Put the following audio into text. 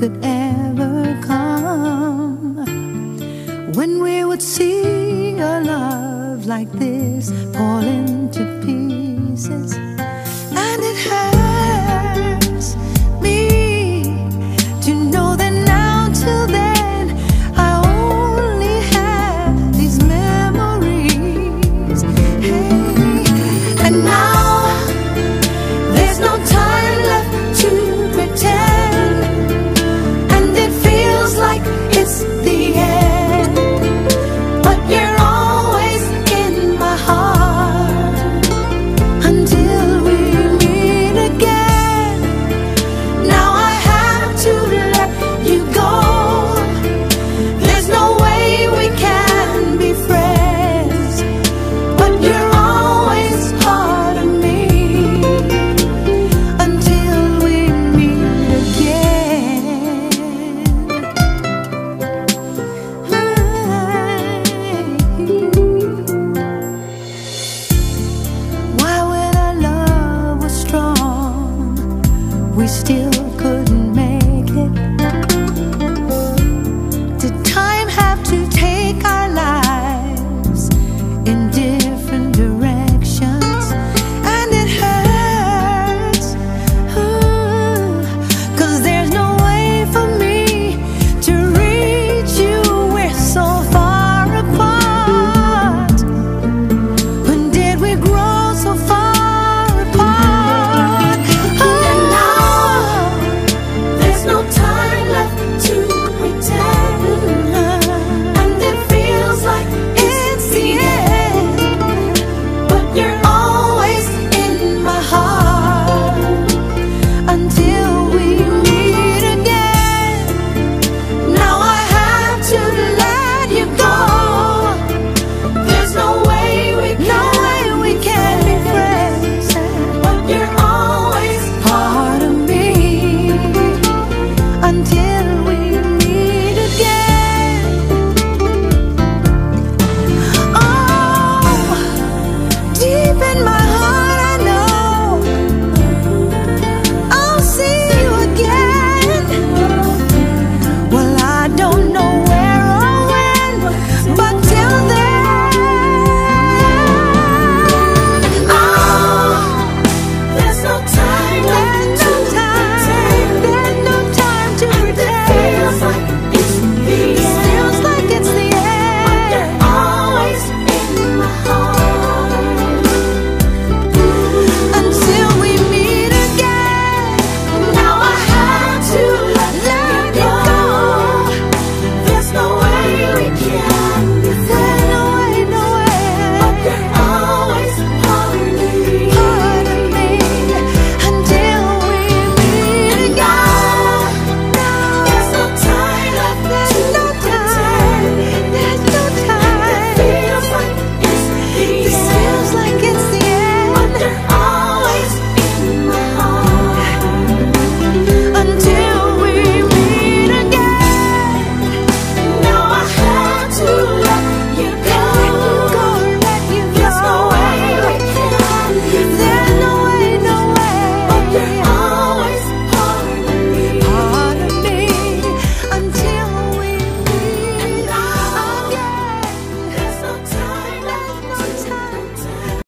could ever come when we would see a love like this fall into pieces and it hurts. Still